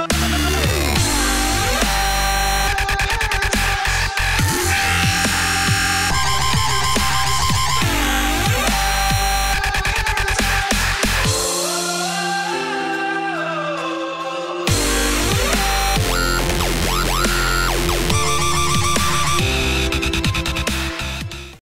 Música